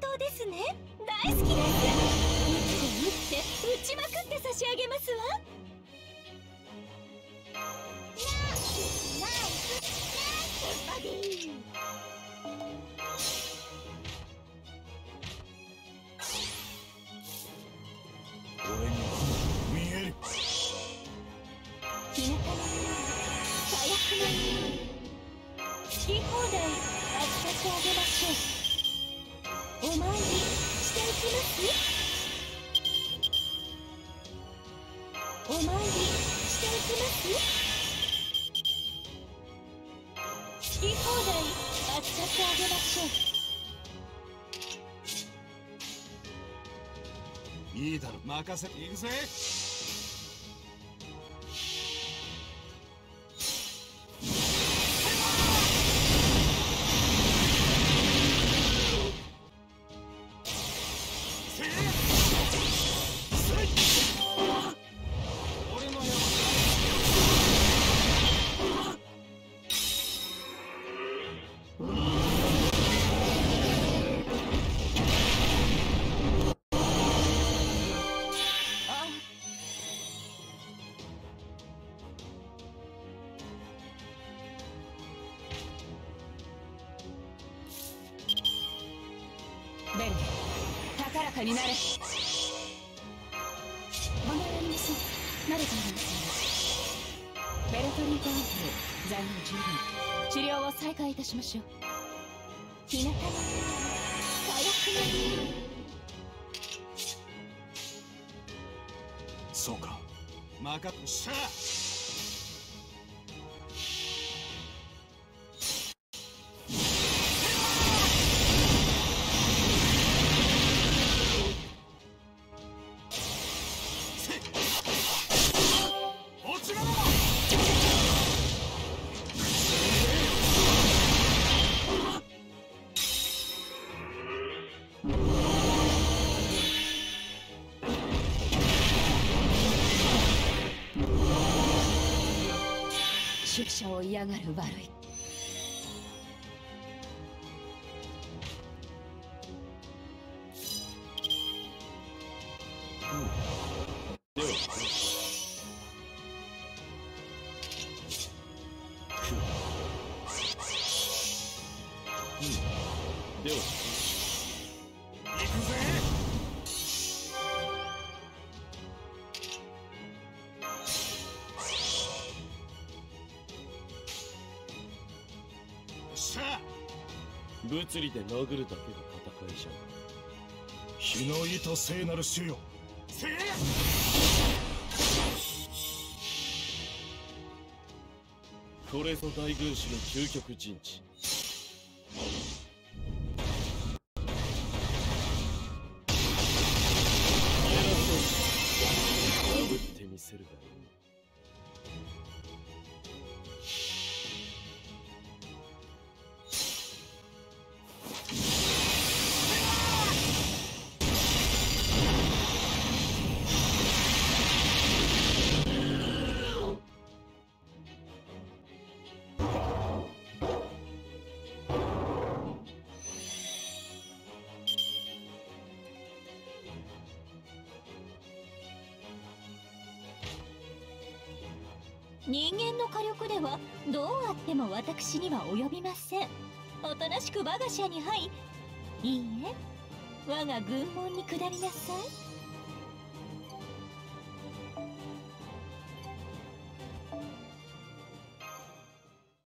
当ですね。大好きです。打って打って打ちまくって差し上げますわ。ナイス。ナイス。バディ好き放題扱ってあげましょうお参りしていきますお参りしていきます好き放題扱ってあげましょういいだろ。任せ行くぜ。ベル高らかになれ。お願いなさい慣れていますベルトリートアンプル残念十分。治療を再開いたしましょう。日向の火薬のそうか。任っしゃ出社を嫌がる悪い。では。しゃ物理で殴るだけが戦いじゃん日の糸聖なる主よせいこれぞ大軍師の究極陣地殴ってみせるがいい。人間の火力ではどうあっても私には及びません。おとなしく我が社に入いいえ我が軍門に下りなさい。